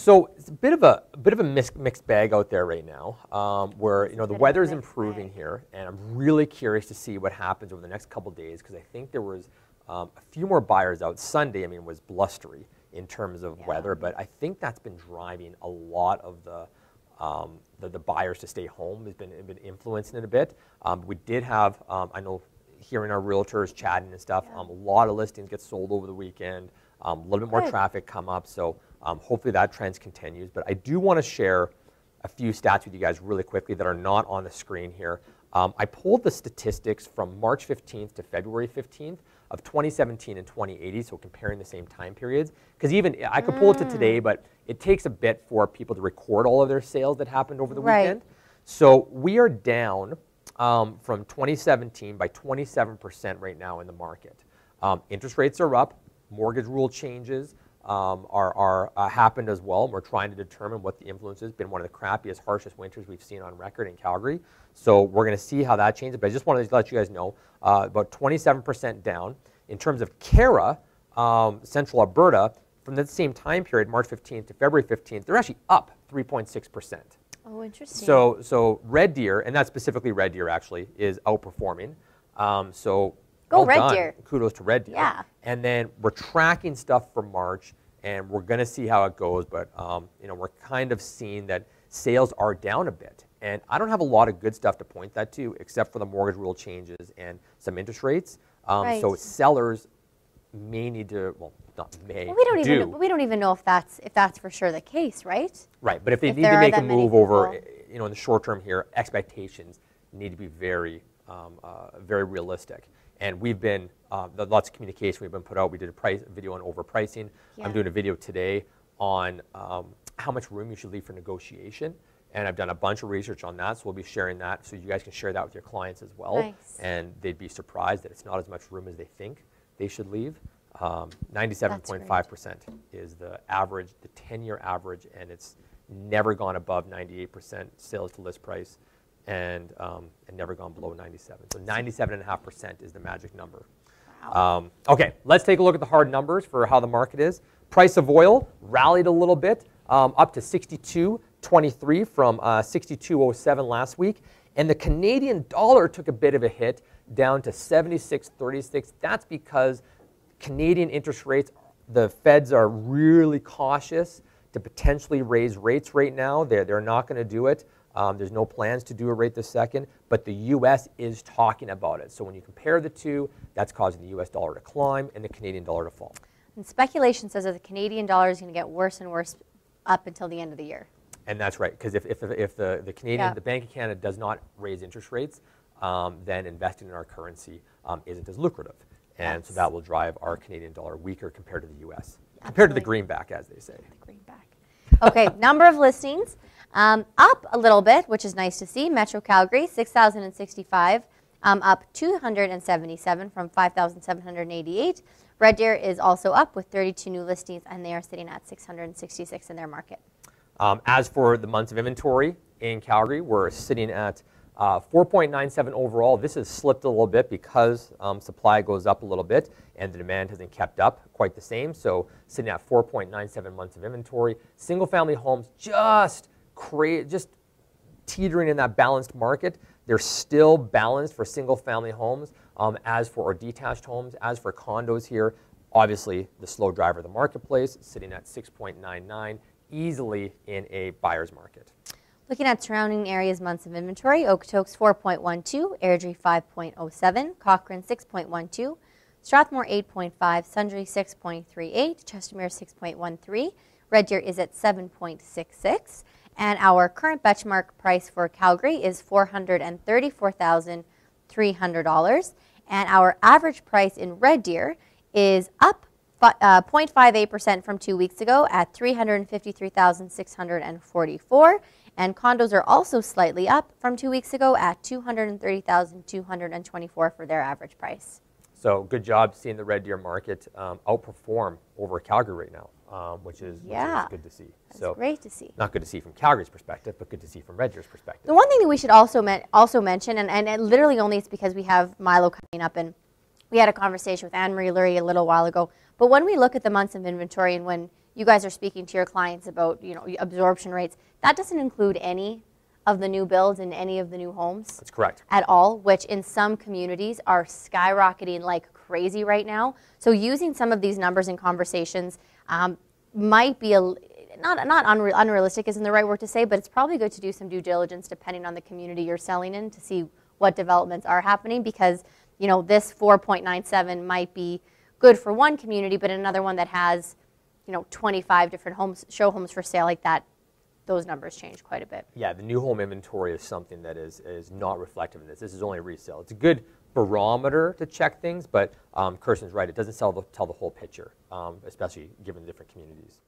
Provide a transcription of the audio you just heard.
So it's a bit of a, a bit of a mix, mixed bag out there right now, um, where you know the weather is improving bag. here, and I'm really curious to see what happens over the next couple days because I think there was um, a few more buyers out. Sunday, I mean, was blustery in terms of yeah. weather, but I think that's been driving a lot of the um, the, the, buyers to stay home has been, been influencing it a bit. Um, we did have, um, I know hearing our realtors chatting and stuff, yeah. Um, a lot of listings get sold over the weekend, um, a little bit more Good. traffic come up, so um, hopefully that trend continues. But I do want to share a few stats with you guys really quickly that are not on the screen here. I pulled the statistics from March 15th to February 15th of 2017 and 2080, so comparing the same time periods. Because even, I could pull it to today, mm. but it takes a bit for people to record all of their sales that happened over the right. weekend. So we are down um, from 2017 by 27% right now in the market. Um, interest rates are up, mortgage rule changes um, are, are uh, happened as well. We're trying to determine what the influence has been one of the crappiest, harshest winters we've seen on record in Calgary. So we're going to see how that changes. But I just wanted to let you guys know uh, about 27% down. In terms of Cara, um, Central Alberta, from the same time period, March 15th to February 15th, they're actually up 3.6%. Oh, interesting. So, so Red Deer, and that's specifically Red Deer actually, is outperforming. Um, so Go well Red done. Deer. Kudos to Red Deer. Yeah. And then we're tracking stuff for March, and we're going to see how it goes. But um, you know, we're kind of seeing that sales are down a bit. And I don't have a lot of good stuff to point that to, except for the mortgage rule changes and some interest rates. Um, right. So sellers may need to, well, not may. Well, we don't do. even we don't even know if that's if that's for sure the case, right? Right, but if they if need to make a move over, you know, in the short term here, expectations need to be very, um, uh, very realistic. And we've been uh, lots of communication we've been put out. We did a price video on overpricing. Yeah. I'm doing a video today on um, how much room you should leave for negotiation. And I've done a bunch of research on that, so we'll be sharing that so you guys can share that with your clients as well. Nice. And they'd be surprised that it's not as much room as they think they should leave. 97.5% um, is the average, the 10-year average, and it's never gone above 98% sales to list price and, um, and never gone below 97. So 97.5% is the magic number. Wow. Um, okay, let's take a look at the hard numbers for how the market is. Price of oil rallied a little bit, um, up to 62.23 from uh, 62.07 last week. And the Canadian dollar took a bit of a hit down to 76.36. That's because Canadian interest rates, the feds are really cautious to potentially raise rates right now. They're, they're not going to do it. Um, there's no plans to do a rate this second, but the U.S. is talking about it. So when you compare the two, that's causing the U.S. dollar to climb and the Canadian dollar to fall. And speculation says that the Canadian dollar is going to get worse and worse up until the end of the year. And that's right, because if, if, if the, the Canadian, yeah. the Bank of Canada does not raise interest rates, um, then investing in our currency um, isn't as lucrative. And yes. so that will drive our Canadian dollar weaker compared to the U.S. Absolutely. Compared to the greenback, as they say. The greenback. Okay, number of listings um, up a little bit, which is nice to see. Metro Calgary, 6,065, um, up 277 from 5,788. Red Deer is also up with 32 new listings, and they are sitting at 666 in their market. Um, as for the months of inventory in Calgary, we're sitting at uh, 4.97 overall. This has slipped a little bit because um, supply goes up a little bit and the demand hasn't kept up quite the same. So sitting at 4.97 months of inventory. Single family homes just just teetering in that balanced market. They're still balanced for single family homes. Um, as for our detached homes, as for condos here, obviously the slow driver of the marketplace, sitting at 6.99, easily in a buyer's market. Looking at surrounding areas months of inventory, Okotoks 4.12, Airdrie 5.07, Cochrane 6.12, Strathmore 8.5, Sundre 6.38, Chestermere 6.13, Red Deer is at 7.66, and our current benchmark price for Calgary is $434,300, and our average price in Red Deer is up 0.58% uh, from two weeks ago at 353,644. And condos are also slightly up from two weeks ago at 230,224 for their average price. So good job seeing the Red Deer market um, outperform over Calgary right now, um, which, is, yeah. which is good to see. That's so great to see. Not good to see from Calgary's perspective, but good to see from Red Deer's perspective. The one thing that we should also also mention, and, and it literally only it's because we have Milo coming up, and we had a conversation with Ann-Marie Lurie a little while ago. But when we look at the months of inventory, and when you guys are speaking to your clients about, you know, absorption rates. That doesn't include any of the new builds in any of the new homes That's correct. at all, which in some communities are skyrocketing like crazy right now. So using some of these numbers in conversations um, might be a not not unre- unrealistic isn't the right word to say, but it's probably good to do some due diligence depending on the community you're selling in to see what developments are happening because you know this 4.97 might be good for one community, but another one that has you know 25 different homes show homes for sale like that those numbers change quite a bit. Yeah, the new home inventory is something that is, is not reflective in this. This is only resale. It's a good barometer to check things, but um, Kirsten's right. It doesn't tell the, tell the whole picture, um, especially given the different communities.